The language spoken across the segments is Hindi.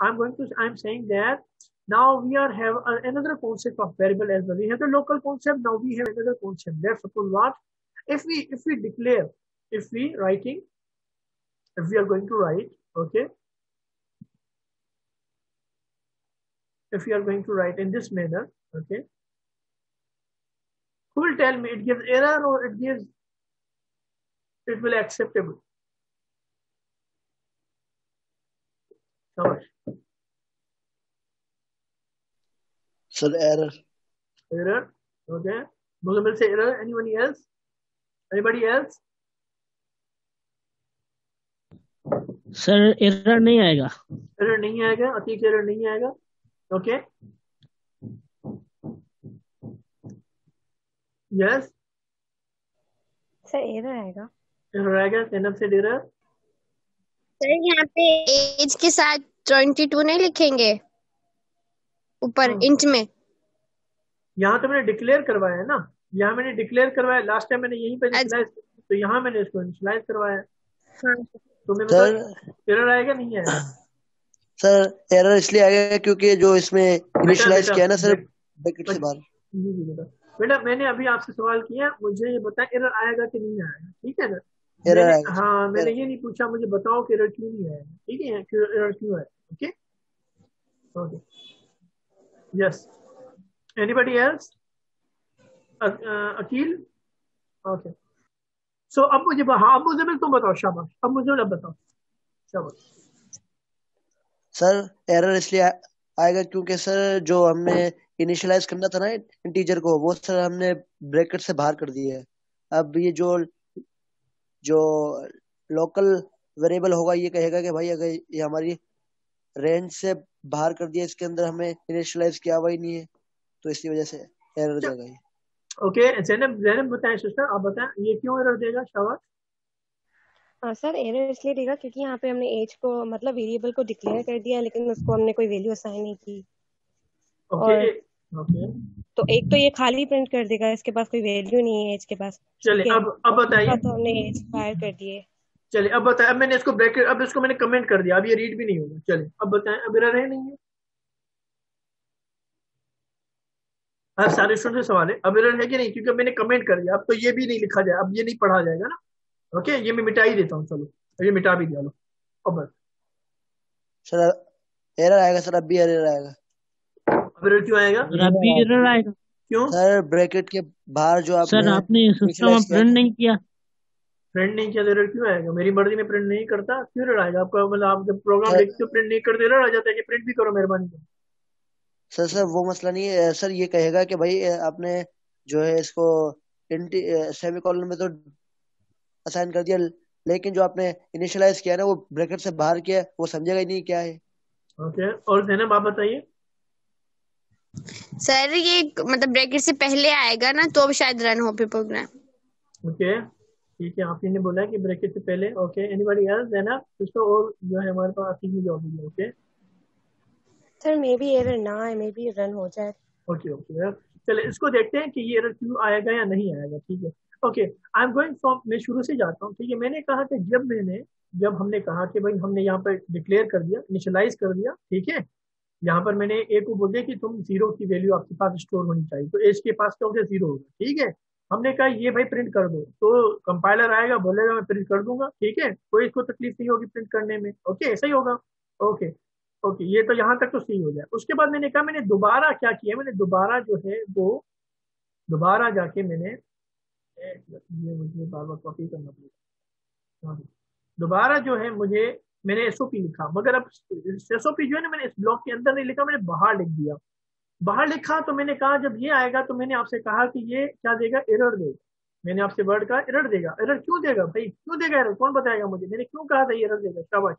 I'm going to, I'm saying that now we are have another concept of variable as well. We have the local concept. Now we have another concept. Let's suppose what if we if we declare if we writing if we are going to write okay if we are going to write in this manner okay who will tell me it gives error or it gives it will acceptable Sir, error. Error. Okay. Will say error. Anyone else? Anybody else? Sir error नहीं आएगा एरर नहीं आएगा अतीक एरर नहीं आएगा ओके यस सर एरर आएगा एरर आएगा जैनब से एरर सर यहाँ पे एज के साथ ट्वेंटी टू नहीं लिखेंगे ऊपर हाँ। इंच में। यहाँ तो मैंने डिक्लेयर करवाया है ना। यहाँ मैंने डिक्लेयर करवाया लास्ट टाइम मैंने यहीं पे अच्छा। तो यहाँ मैंने इसको इनिशलाइज करवाया। हाँ। तो मैं सर। एरर आएगा नहीं आएगा सर एरर इसलिए आएगा क्योंकि जो इसमें इनिशियलाइज किया ना सर ब्रैकेट से बाहर। बेटा। मैंने अभी आपसे सवाल किया मुझे ये बताया एरर आएगा कि नहीं आएगा? ठीक है ना? एरर आएगा। हाँ मैंने ये नहीं पूछा मुझे बताओ कि एरर क्यों नहीं आएगा ठीक है? एरर क्यों है okay okay yes anybody else Aqeel okay so अब मुझे हाँ अब मुझे तुम बताओ, शाबाश। अब मुझे अब बताओ। शाबाश। सर एरर इसलिए आएगा क्योंकि सर जो हमने इनिशियलाइज करना था ना इंटीजर को, वो सर हमने ब्रैकेट से बाहर कर दिया है। अब ये जो जो लोकल वेरिएबल होगा, ये कहेगा कि भाई, अगर ये हमारी रेंज से बाहर कर दिया इसके अंदर हमें इनिशियलाइज किया हुआ ही नहीं है तो इसी वजह से एरर देगा ये। ओके जैनब जैनब बताएँ सिस्टर आप बताएँ ये क्यों एरर देगा शाबाश? हाँ सर एरर इसलिए देगा क्योंकि यहाँ पे हमने एज को मतलब वेरिएबल को डिक्लेयर कर दिया लेकिन उसको हमने कोई वैल्यू असाइन नहीं की। ओके ओके तो एक तो ये खाली प्रिंट कर देगा इसके पास कोई वैल्यू नहीं है एज के पास। चलिए अब अब बताइए। तो हमने एज फायर कर दिए। चलिए अब बताए अब मैंने इसको ब्रैकेट अब इसको मैंने कमेंट कर दिया अब ये रीड भी नहीं होगा। चलिए अब बताएँ अब एरर है नहीं है? अब सारे स्टूडेंट से सवाल है अब एरर है कि नहीं? क्योंकि मैंने कमेंट कर दिया अब तो ये भी नहीं लिखा जाए अब ये नहीं पढ़ा जाएगा ना। ओके ये मैं मिटा ही देता हूँ चलो। ये मिटा भी दिया लो। अब सर एरर आएगा सर अब भी एरर आएगा। अब एरर क्यों आएगा? अब भी एरर आएगा। क्यों? सर ब्रैकेट के बाहर जो आपने सर आपने सिस्टम प्रिंट नहीं किया। प्रिंट नहीं किया तो एरर क्यों आएगा? मेरी मर्ज़ी में प्रिंट नहीं करता क्यों एरर आएगा? आपका मतलब आप जब प्रोग्राम लिखते हो प्रिंट नहीं करते एरर आ जाता है कि प्रिंट भी करो मेहरबानी सर सर वो मसला नहीं है। सर ये कहेगा कि भाई आपने जो है इसको सेमी कॉलन में तो असाइन कर दिया लेकिन जो आपने इनिशियलाइज किया ना वो ब्रैकेट से बाहर किया वो समझेगा ही नहीं क्या है। ओके और जैनब आप बताइए। सर ये मतलब ब्रैकेट से पहले आएगा ना तो शायद रन हो पे प्रोग्राम ओके ठीक है आप ने बोला कि ब्रैकेट से पहले ओके एनीबॉडी एल्स जैनब इसको और जो है हमारे पास आती ही जॉब है okay sir may be error ना आए मे बी रन हो जाए। ओके ओके चलिए इसको देखते हैं कि ये एरर क्यों आएगा या नहीं आएगा ठीक है? Okay I am going from मैं शुरू से जाता हूँ ठीक है? मैंने कहा कि जब मैंने जब हमने कहा कि भाई हमने यहाँ पर डिक्लेयर कर दिया इनिशलाइज कर दिया ठीक है? यहाँ पर मैंने ए को बोल दिया कि तुम ज़ीरो की वैल्यू आपके पास स्टोर होनी चाहिए तो एज के पास क्या होगा ज़ीरो होगा ठीक है? हमने कहा, ये भाई प्रिंट कर दो। तो कंपाइलर आएगा, बोलेगा, मैं प्रिंट कर दूँगा। ठीक है? कोई इसको तकलीफ़ नहीं होगी प्रिंट करने में। ओके? ऐसा ही होगा? ओके। ओके, ये तो यहाँ तक तो सही हो जाए उसके बाद मैंने कहा, मैंने दोबारा क्या किया? मैंने दोबारा जो है, वो दोबारा जाके मैंने ये मुझे बार बार कॉपी करना पड़ेगा। हाँ। दोबारा जो है, मुझे, मैंने एसओपी लिखा। मगर अब एसओपी जो है ना, मैंने इस ब्लॉक के अंदर नहीं लिखा, मैंने बाहर लिख दिया। बाहर लिखा तो मैंने कहा जब ये आएगा तो मैंने आपसे कहा कि ये क्या देगा? एरर देगा मैंने आपसे वर्ड कहा एरर देगा। एरर क्यों देगा भाई? क्यों देगा एरर कौन बताएगा मुझे? मैंने क्यों कहा था एरर देगा? शाबाश।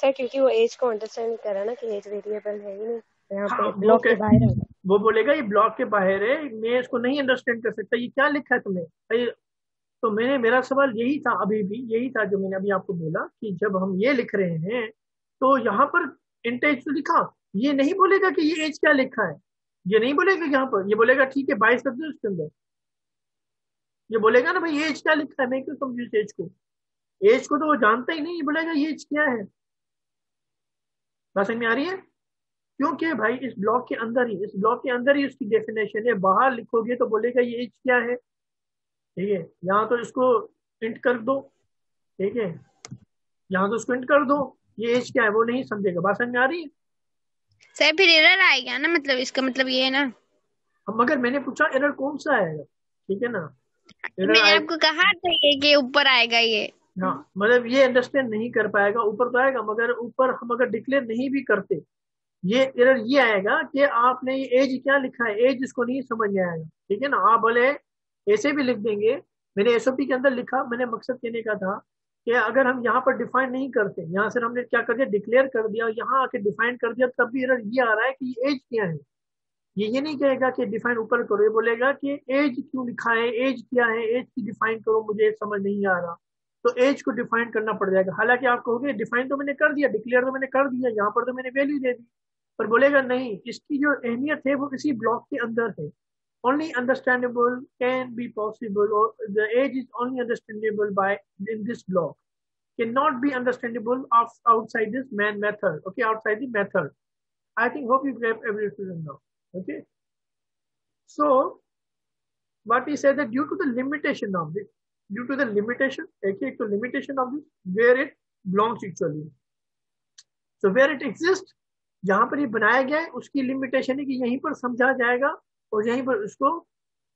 सर क्योंकि वो एज को अंडरस्टैंड कर रहा ना कि एज वेरिएबल है ही नहीं। ब्लॉक हाँ, के बाहर है। वो बोलेगा ये ब्लॉक के बाहर है मैं इसको नहीं अंडरस्टैंड कर सकता। ये क्या लिखा है तुम्हें? तो मैंने मेरा सवाल यही था अभी भी यही था जो मैंने अभी आपको बोला कि जब हम ये लिख रहे हैं तो यहाँ पर इंटेज तो लिखा? ये नहीं बोलेगा कि ये एज क्या लिखा है? ये नहीं बोलेगा यहाँ पर। ये बोलेगा ठीक है बाईस कर दो उसके अंदर। ये बोलेगा ना भाई एज क्या लिखा है? मैं क्यों समझू एज को? एज को तो वो जानता ही नहीं ये बोलेगा ये एज क्या है? बात समझ में आ रही है? क्योंकि भाई इस ब्लॉक के अंदर ही इस ब्लॉक के अंदर ही उसकी डेफिनेशन है। बाहर लिखोगे तो बोलेगा ये एज क्या है? ठीक है? यहाँ तो इसको इंट कर दो। ठीक है? यहाँ तो उसको इंट कर दो। ये एज क्या है? वो नहीं समझेगा। बात समझ में आ रही है? सर फिर एरर आएगा ना मतलब इसका मतलब ये है ना। अब मगर मैंने पूछा एरर कौन सा आएगा ठीक है ना? मैंने आपको कहा था ये कि ऊपर आएगा ये। हाँ मतलब ये अंडरस्टैंड नहीं कर पाएगा ऊपर तो आएगा मगर ऊपर हम अगर डिक्लेयर नहीं भी करते ये एरर ये आएगा कि आपने ये एज क्या लिखा है? एज इसको नहीं समझ में आएगा ठीक है ना? आप बोले ऐसे भी लिख देंगे। मैंने एसओपी के अंदर लिखा मैंने मकसद कहने का था कि अगर हम यहाँ पर डिफाइन नहीं करते, यहाँ से हमने क्या कर दिया डिक्लेयर कर दिया यहाँ आके डिफाइन कर दिया, तब भी एरर ये आ रहा है कि एज क्या है? ये ये नहीं कहेगा कि डिफाइन ऊपर करो, ये बोलेगा कि एज क्यों लिखा है एज क्या है एज की डिफाइन करो, मुझे समझ नहीं आ रहा। तो एज को डिफाइन करना पड़ जाएगा। हालाँकि आप कहोगे डिफाइन तो मैंने कर दिया डिक्लेयर तो मैंने कर दिया, यहाँ पर तो मैंने वैल्यू दे दी। पर बोलेगा नहीं, इसकी जो अहमियत है वो इसी ब्लॉक के अंदर है। Only understandable can be possible or the age is only understandable by in this block cannot be understandable of outside this man method okay outside the method i think hope you grab everything now okay so what he said that due to the limitation of this due to the limitation okay to limitation of this where it belongs actually so where it exists जहाँ पर ये बनाया गया है उसकी लिमिटेशन है कि यहीं पर समझा जाएगा और यहीं पर उसको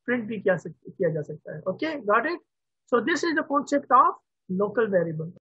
प्रिंट भी किया, किया जा सकता है। Okay got it so this is the concept of local variable